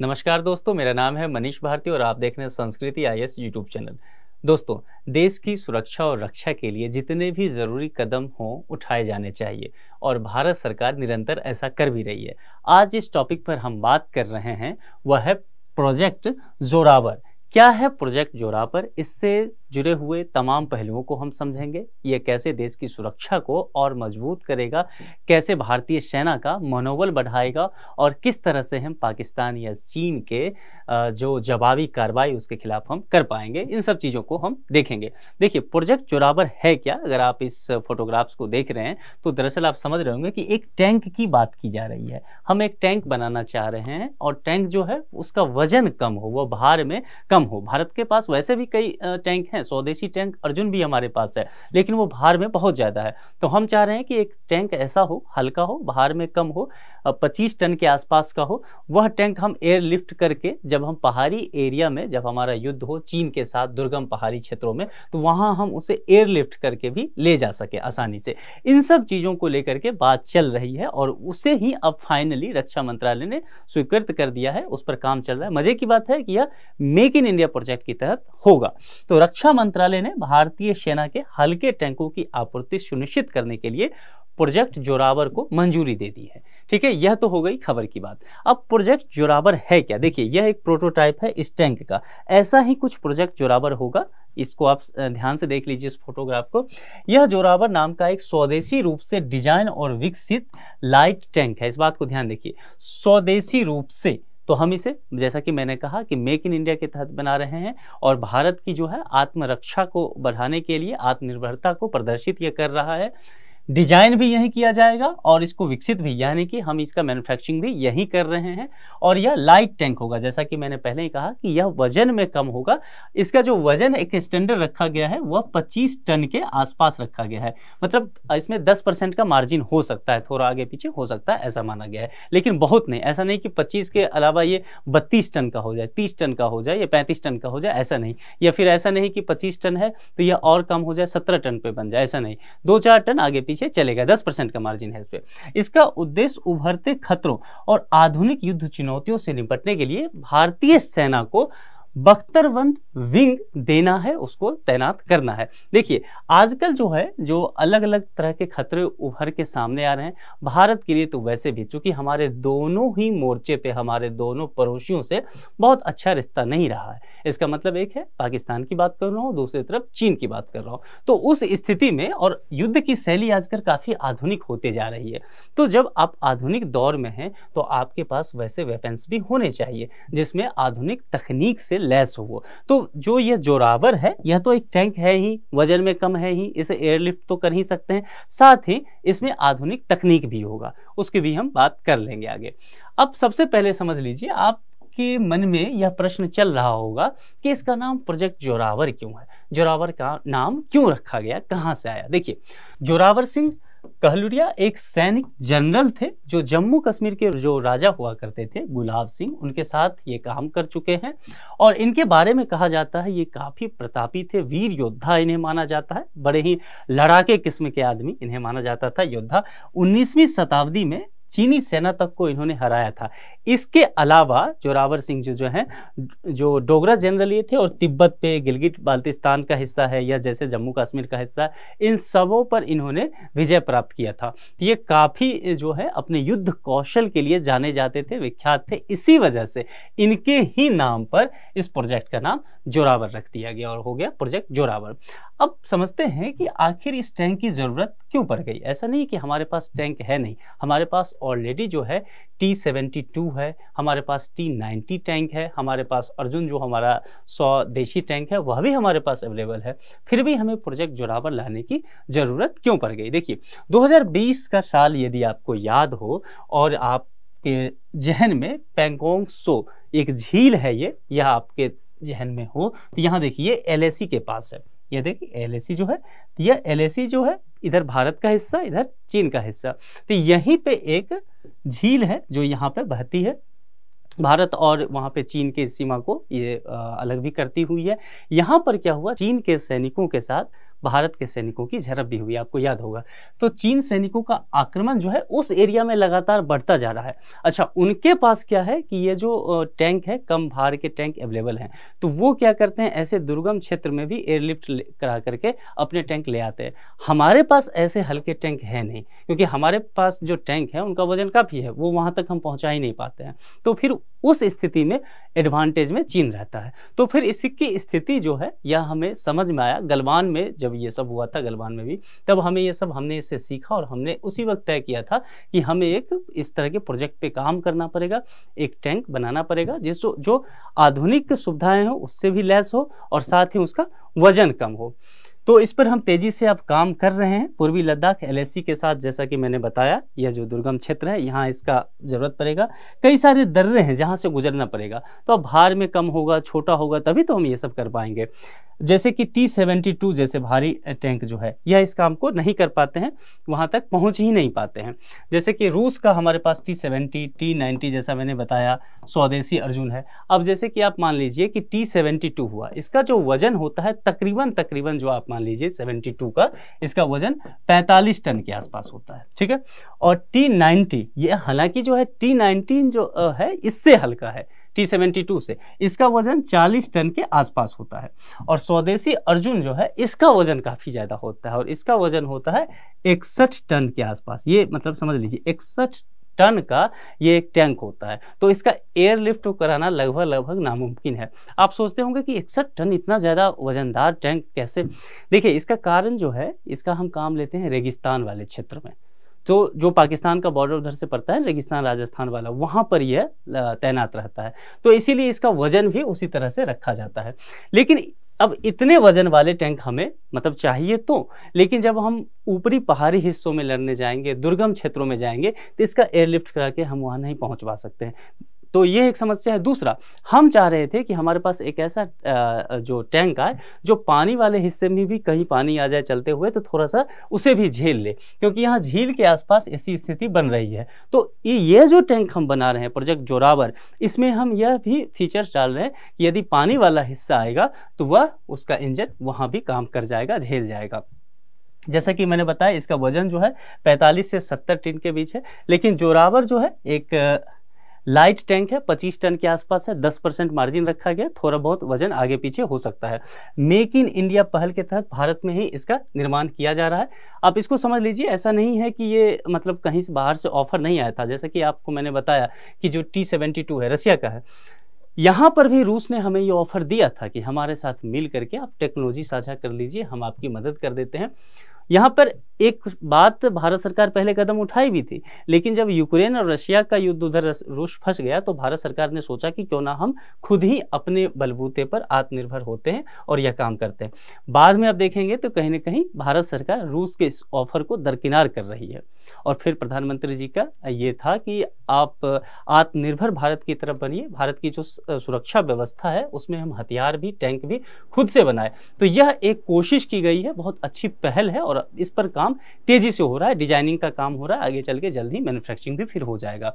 नमस्कार दोस्तों, मेरा नाम है मनीष भारती और आप देख रहे हैं संस्कृति आई एस यूट्यूब चैनल। दोस्तों, देश की सुरक्षा और रक्षा के लिए जितने भी ज़रूरी कदम हों, उठाए जाने चाहिए और भारत सरकार निरंतर ऐसा कर भी रही है। आज इस टॉपिक पर हम बात कर रहे हैं, वह है प्रोजेक्ट जोरावर। क्या है प्रोजेक्ट जोरावर? इससे जुड़े हुए तमाम पहलुओं को हम समझेंगे। ये कैसे देश की सुरक्षा को और मज़बूत करेगा, कैसे भारतीय सेना का मनोबल बढ़ाएगा और किस तरह से हम पाकिस्तान या चीन के जो जवाबी कार्रवाई उसके खिलाफ हम कर पाएँगे, इन सब चीज़ों को हम देखेंगे। देखिए, प्रोजेक्ट जोरावर है क्या? अगर आप इस फोटोग्राफ्स को देख रहे हैं तो दरअसल आप समझ रहे होंगे कि एक टैंक की बात की जा रही है। हम एक टैंक बनाना चाह रहे हैं और टैंक जो है, उसका वज़न कम हो वो भार में कम हो। भारत के पास वैसे भी कई टैंक हैं हैं, स्वदेशी टैंक अर्जुन भी हमारे पास है, लेकिन वो भार में बहुत ज़्यादा है। तो हम चाह रहे हैं कि एक टैंक ऐसा हो, हल्का हो, भार में कम हो पच्चीस टन के आसपास का हो। वह टैंक हम एयर लिफ्ट करके जब हम पहाड़ी एरिया में, जब हमारा युद्ध हो चीन के साथ दुर्गम पहाड़ी क्षेत्रों में तो वहाँ हम उसे एयर लिफ्ट करके भी ले जा सके आसानी से। इन सब चीज़ों को लेकर के बात चल रही है और उसे ही अब फाइनली रक्षा मंत्रालय ने स्वीकृत कर दिया है। उस पर काम चल रहा है। मज़े की बात है कि यह मेक इन इंडिया प्रोजेक्ट के तहत होगा। तो रक्षा रक्षा मंत्रालय ने भारतीय सेना के हल्के टैंकों की आपूर्ति सुनिश्चित करने के लिए प्रोजेक्ट जोरावर को मंजूरी दे दी है। ठीक है, यह तो हो गई खबर की बात। अब प्रोजेक्ट जोरावर है क्या? देखिए, यह एक प्रोटोटाइप है इस टैंक का। ऐसा ही कुछ प्रोजेक्ट जोरावर होगा, इसको आप ध्यान से देख लीजिए इस फोटोग्राफ को। यह जोरावर नाम का एक स्वदेशी रूप से डिज़ाइन और विकसित लाइट टैंक है। इस बात को ध्यान देखिए। स्वदेशी रूप से तो हम इसे, जैसा कि मैंने कहा कि मेक इन इंडिया के तहत बना रहे हैं और भारत की जो है आत्मरक्षा को बढ़ाने के लिए, आत्मनिर्भरता को प्रदर्शित ये कर रहा है। डिज़ाइन भी यही किया जाएगा और इसको विकसित भी, यानी कि हम इसका मैन्युफैक्चरिंग भी यही कर रहे हैं और यह लाइट टैंक होगा। जैसा कि मैंने पहले ही कहा कि यह वज़न में कम होगा। इसका जो वज़न एक स्टैंडर्ड रखा गया है, वह 25 टन के आसपास रखा गया है। मतलब इसमें 10 परसेंट का मार्जिन हो सकता है, थोड़ा आगे पीछे हो सकता है, ऐसा माना गया है। लेकिन बहुत नहीं, ऐसा नहीं कि पच्चीस के अलावा ये बत्तीस टन का हो जाए, तीस टन का हो जाए या पैंतीस टन का हो जाए, ऐसा नहीं। या फिर ऐसा नहीं कि पच्चीस टन है तो यह और कम हो जाए, सत्रह टन पर बन जाए, ऐसा नहीं। दो चार टन आगे पीछे पीछे चलेगा, दस परसेंट का मार्जिन है इस पर इसका उद्देश्य उभरते खतरों और आधुनिक युद्ध चुनौतियों से निपटने के लिए भारतीय सेना को बख्तरबंद विंग देना है, उसको तैनात करना है। देखिए, आजकल जो है, जो अलग अलग तरह के खतरे उभर के सामने आ रहे हैं, भारत के लिए तो वैसे भी, चूँकि हमारे दोनों ही मोर्चे पे, हमारे दोनों पड़ोसियों से बहुत अच्छा रिश्ता नहीं रहा है। इसका मतलब एक है, पाकिस्तान की बात कर रहा हूँ, दूसरी तरफ़ चीन की बात कर रहा हूँ। तो उस स्थिति में और युद्ध की शैली आजकल काफ़ी आधुनिक होते जा रही है। तो जब आप आधुनिक दौर में हैं तो आपके पास वैसे वेपन्स भी होने चाहिए, जिसमें आधुनिक तकनीक से लैस हो। तो जो ये जोरावर है, यह तो एक टैंक है ही, वज़न में कम है ही, इसे एयरलिफ्ट तो कर ही सकते हैं। साथ ही इसमें आधुनिक तकनीक भी होगा, उसकी भी हम बात कर लेंगे आगे। अब सबसे पहले समझ लीजिए आप के मन में यह प्रश्न चल रहा होगा कि इसका नाम प्रोजेक्ट जोरावर क्यों है? जोरावर का नाम क्यों रखा गया? कहाँ से आया? देखिए, जोरावर सिंह कहलुरिया एक सैनिक जनरल थे जो जम्मू कश्मीर के जो राजा हुआ करते थे, गुलाब सिंह, उनके साथ ये काम कर चुके हैं। और इनके बारे में कहा जाता है, ये काफ़ी प्रतापी थे, वीर योद्धा इन्हें माना जाता है। बड़े ही लड़ाके किस्म के आदमी इन्हें माना जाता था, योद्धा। 19वीं शताब्दी में चीनी सेना तक को इन्होंने हराया था। इसके अलावा जोरावर सिंह जो जो हैं, जो डोगरा जनरल ये थे और तिब्बत पे गिलगिट बाल्तिस्तान का हिस्सा है या जैसे जम्मू कश्मीर का हिस्सा, इन सबों पर इन्होंने विजय प्राप्त किया था। ये काफ़ी जो है, अपने युद्ध कौशल के लिए जाने जाते थे, विख्यात थे। इसी वजह से इनके ही नाम पर इस प्रोजेक्ट का नाम जोरावर रख दिया गया और हो गया प्रोजेक्ट जोरावर। अब समझते हैं कि आखिर इस टैंक की ज़रूरत क्यों पड़ गई? ऐसा नहीं कि हमारे पास टैंक है नहीं। हमारे पास ऑलरेडी जो है टी सेवेंटी टू है, हमारे पास टी नाइन्टी टैंक है, हमारे पास अर्जुन जो हमारा सौ देशी टैंक है, वह भी हमारे पास अवेलेबल है। फिर भी हमें प्रोजेक्ट जोरावर लाने की ज़रूरत क्यों पड़ गई? देखिए 2020 का साल यदि आपको याद हो और आपके जहन में पेंगोंग सो, एक झील है ये, यह आपके जहन में हो तो यहाँ देखिए LAC के पास है। ये देखिए एल जो है तो यह एल जो है, इधर भारत का हिस्सा, इधर चीन का हिस्सा। तो यहीं पे एक झील है जो यहाँ पे बहती है। भारत और वहाँ पे चीन के सीमा को ये अलग भी करती हुई है। यहाँ पर क्या हुआ, चीन के सैनिकों के साथ भारत के सैनिकों की झड़प भी हुई, आपको याद होगा। तो चीन सैनिकों का आक्रमण जो है, उस एरिया में लगातार बढ़ता जा रहा है। अच्छा उनके पास क्या है कि ये जो टैंक है, कम भार के टैंक अवेलेबल हैं। तो वो क्या करते हैं, ऐसे दुर्गम क्षेत्र में भी एयरलिफ्ट करा करके अपने टैंक ले आते हैं। हमारे पास ऐसे हल्के टैंक है नहीं, क्योंकि हमारे पास जो टैंक है, उनका वज़न काफ़ी है, वो वहाँ तक हम पहुँचा ही नहीं पाते हैं। तो फिर उस स्थिति में एडवांटेज में चीन रहता है। तो फिर इसकी स्थिति जो है, यह हमें समझ में आया। गलवान में जब ये सब हुआ था, गलवान में भी, तब हमें ये सब हमने इससे सीखा और हमने उसी वक्त तय किया था कि हमें एक इस तरह के प्रोजेक्ट पे काम करना पड़ेगा, एक टैंक बनाना पड़ेगा, जिस जो आधुनिक सुविधाएँ हो, उससे भी लैस हो और साथ ही उसका वज़न कम हो। तो इस पर हम तेज़ी से अब काम कर रहे हैं। पूर्वी लद्दाख एल के साथ, जैसा कि मैंने बताया, यह जो दुर्गम क्षेत्र है, यहाँ इसका ज़रूरत पड़ेगा। कई सारे दर्रे हैं जहाँ से गुजरना पड़ेगा। तो अब भार में कम होगा, छोटा होगा, तभी तो हम ये सब कर पाएँगे। जैसे कि टी सेवेंटी टू जैसे भारी टैंक जो है, यह इस काम को नहीं कर पाते हैं, वहाँ तक पहुँच ही नहीं पाते हैं। जैसे कि रूस का हमारे पास टी सेवेंटी टी नाइन्टी जैसा मैंने बताया, स्वदेशी अर्जुन है। अब जैसे कि आप मान लीजिए कि टी सेवेंटी टू हुआ, इसका जो वज़न होता है तकरीबन तकरीबन जो आप मान लीजिए सेवेंटी टू का, इसका वज़न पैंतालीस टन के आसपास होता है, ठीक है? और टी नाइन्टी ये हालाँकि जो है टी नाइनटीन जो है, इससे हल्का है टी सेवेंटी टू से, इसका वज़न 40 टन के आसपास होता है। और स्वदेशी अर्जुन जो है, इसका वज़न काफ़ी ज़्यादा होता है, और इसका वज़न होता है इकसठ टन के आसपास, ये मतलब समझ लीजिए, इकसठ टन का ये एक टैंक होता है। तो इसका एयरलिफ्ट कराना लगभग लगभग नामुमकिन है। आप सोचते होंगे कि इकसठ टन इतना ज़्यादा वजनदार टैंक कैसे? देखिए, इसका कारण जो है, इसका हम काम लेते हैं रेगिस्तान वाले क्षेत्र में। तो जो पाकिस्तान का बॉर्डर उधर से पड़ता है, रेगिस्तान, राजस्थान वाला, वहाँ पर यह तैनात रहता है। तो इसीलिए इसका वज़न भी उसी तरह से रखा जाता है। लेकिन अब इतने वज़न वाले टैंक हमें मतलब चाहिए तो लेकिन जब हम ऊपरी पहाड़ी हिस्सों में लड़ने जाएँगे, दुर्गम क्षेत्रों में जाएँगे तो इसका एयरलिफ्ट करा के हम वहाँ नहीं पहुँचवा सकते हैं। तो ये एक समस्या है। दूसरा, हम चाह रहे थे कि हमारे पास एक ऐसा जो टैंक आए, जो पानी वाले हिस्से में भी कहीं पानी आ जाए चलते हुए तो थोड़ा सा उसे भी झेल ले, क्योंकि यहाँ झील के आसपास ऐसी स्थिति बन रही है। तो ये जो टैंक हम बना रहे हैं, प्रोजेक्ट जोरावर, इसमें हम यह भी फीचर्स डाल रहे हैं कि यदि पानी वाला हिस्सा आएगा तो वह, उसका इंजन वहाँ भी काम कर जाएगा, झेल जाएगा। जैसा कि मैंने बताया, इसका वज़न जो है 45 से 70 टिन के बीच है, लेकिन जोरावर जो है, एक लाइट टैंक है 25 टन के आसपास है 10 परसेंट मार्जिन रखा गया, थोड़ा बहुत वज़न आगे पीछे हो सकता है। मेक इन इंडिया पहल के तहत भारत में ही इसका निर्माण किया जा रहा है। आप इसको समझ लीजिए, ऐसा नहीं है कि ये मतलब कहीं से बाहर से ऑफ़र नहीं आया था। जैसा कि आपको मैंने बताया कि जो टी है रसिया का है, यहाँ पर भी रूस ने हमें ये ऑफ़र दिया था कि हमारे साथ मिल करके आप टेक्नोलॉजी साझा कर लीजिए, हम आपकी मदद कर देते हैं। यहाँ पर एक बात भारत सरकार पहले कदम उठाई भी थी, लेकिन जब यूक्रेन और रशिया का युद्ध उधर रूस फंस गया तो भारत सरकार ने सोचा कि क्यों ना हम खुद ही अपने बलबूते पर आत्मनिर्भर होते हैं और यह काम करते हैं। बाद में आप देखेंगे तो कहीं ना कहीं भारत सरकार रूस के इस ऑफ़र को दरकिनार कर रही है। और फिर प्रधानमंत्री जी का ये था कि आप आत्मनिर्भर भारत की तरफ़ बनिए। भारत की जो सुरक्षा व्यवस्था है, उसमें हम हथियार भी, टैंक भी खुद से बनाए। तो यह एक कोशिश की गई है, बहुत अच्छी पहल है और इस पर काम तेज़ी से हो रहा है, डिज़ाइनिंग का काम हो रहा है, आगे चल के जल्द ही मैन्युफैक्चरिंग भी फिर हो जाएगा।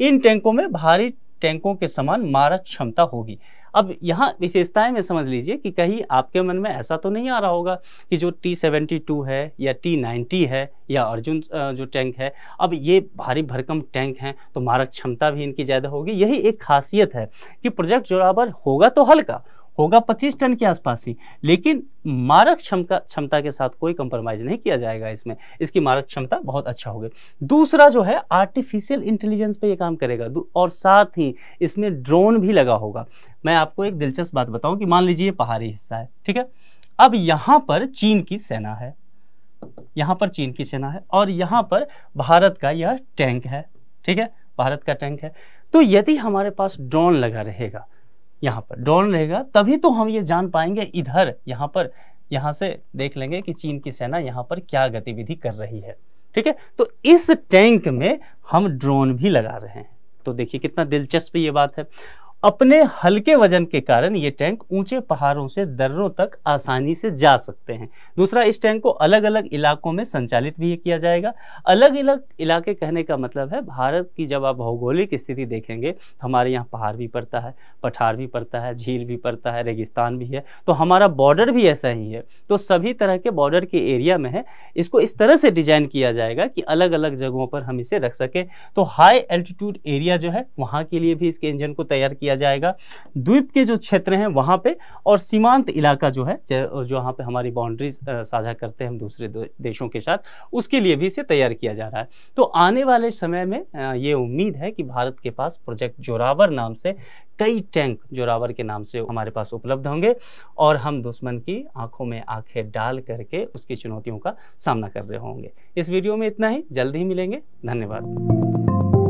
इन टैंकों में भारी टैंकों के समान मारक क्षमता होगी। अब यहाँ विशेषताएँ में समझ लीजिए कि कहीं आपके मन में ऐसा तो नहीं आ रहा होगा कि जो टी सेवेंटी टू है या टी नाइन्टी है या अर्जुन जो टैंक है, अब ये भारी भरकम टैंक हैं तो मारक क्षमता भी इनकी ज़्यादा होगी। यही एक खासियत है कि प्रोजेक्ट जोरावर होगा तो हल्का होगा 25 टन के आसपास ही। लेकिन मारक क्षमता क्षमता के साथ कोई कंप्रोमाइज नहीं किया जाएगा इसमें। इसकी मारक क्षमता बहुत अच्छा होगी। दूसरा जो है आर्टिफिशियल इंटेलिजेंस पे ये काम करेगा। और साथ ही इसमें ड्रोन भी लगा होगा। मैं आपको एक दिलचस्प बात बताऊँ कि मान लीजिए पहाड़ी हिस्सा है, ठीक है? अब यहाँ पर चीन की सेना है। यहाँ पर चीन की सेना है और यहाँ पर भारत का यह टैंक है, ठीक है? भारत का टैंक है। तो यदि हमारे पास ड्रोन लगा रहेगा यहाँ पर। ड्रोन रहेगा, तभी तो हम ये जान पाएँगे इधर, यहाँ पर, यहाँ से देख लेंगे कि चीन की सेना यहाँ पर क्या गतिविधि कर रही है। ठीक है? तो इस टैंक में हम ड्रोन भी लगा रहे हैं। तो देखिए कितना दिलचस्प ये बात है। अपने हल्के वज़न के कारण ये टैंक ऊँचे पहाड़ों से, दर्रों तक आसानी से जा सकते हैं। दूसरा, इस टैंक को अलग अलग इलाकों में संचालित भी किया जाएगा। अलग अलग इलाके कहने का मतलब है, भारत की जब आप भौगोलिक स्थिति देखेंगे तो हमारे यहाँ पहाड़ भी पड़ता है, पठार भी पड़ता है, झील भी पड़ता है, रेगिस्तान भी है तो हमारा बॉर्डर भी ऐसा ही है। तो सभी तरह के बॉर्डर के एरिया में है, इसको इस तरह से डिज़ाइन किया जाएगा कि अलग अलग जगहों पर हम इसे रख सकें। तो हाई एल्टीट्यूड एरिया जो है, वहाँ के लिए भी इसके इंजन को तैयार किया जाएगा। द्वीप के जो क्षेत्र हैं वहाँ पे और सीमांत इलाका जो है, जो यहाँ पे हमारी बाउंड्रीज साझा करते हैं हम दूसरे देशों के साथ, उसके लिए भी इसे तैयार किया जा रहा है। तो आने वाले समय में ये उम्मीद है कि भारत के पास प्रोजेक्ट जोरावर नाम से कई टैंक जोरावर के नाम से हमारे पास उपलब्ध होंगे और हम दुश्मन की आँखों में आँखें डाल करके उसकी चुनौतियों का सामना कर रहे होंगे। इस वीडियो में इतना ही। जल्द ही मिलेंगे। धन्यवाद।